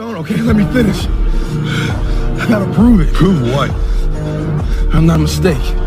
Okay, let me finish. I gotta prove it. Prove what? I'm not a mistake.